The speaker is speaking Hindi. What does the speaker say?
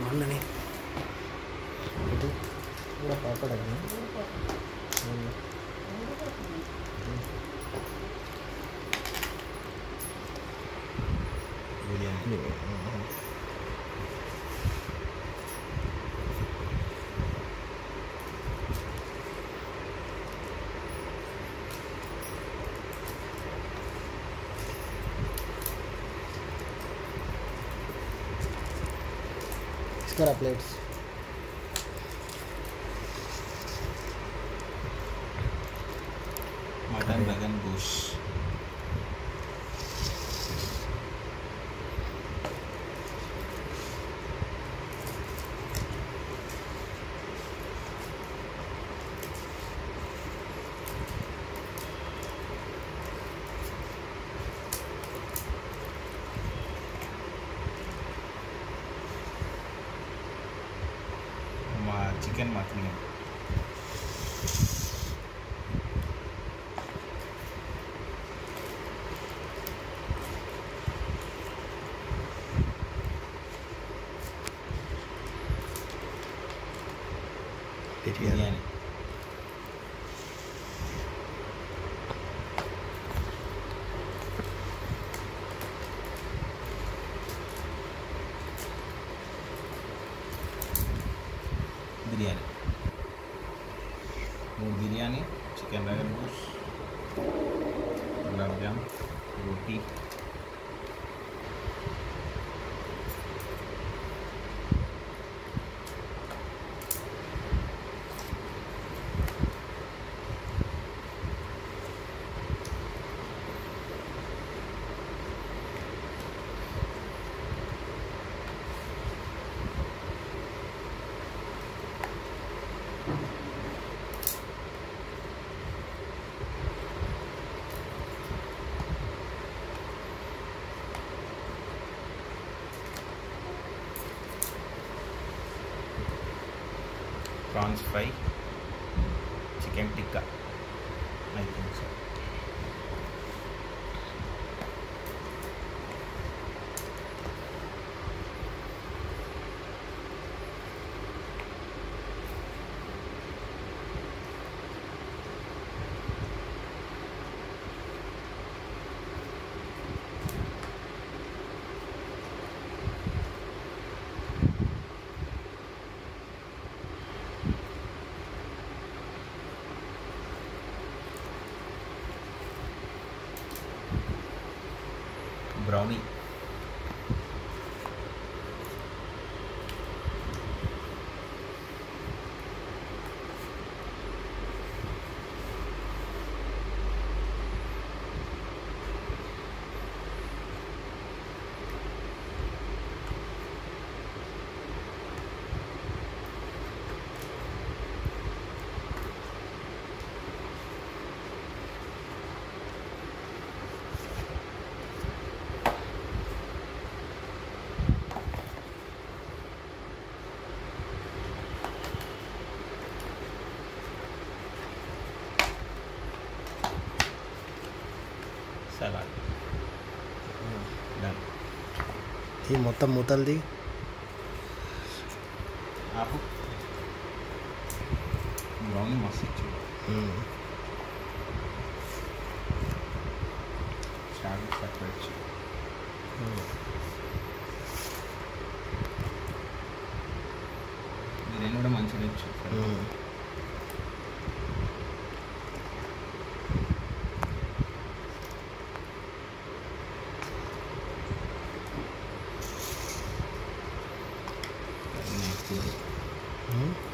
వండని ఇది కూడా పాపడని బిర్యానీ करा plates mutton rogan josh chicken makhani biryani biryani. Mood biryani chicken बैगन गोश गुलाब जाम रोटी। prawns fry chicken tikka. I think so. 小米 ఇది మొత్తం మూతలది. మస్తు 嗯。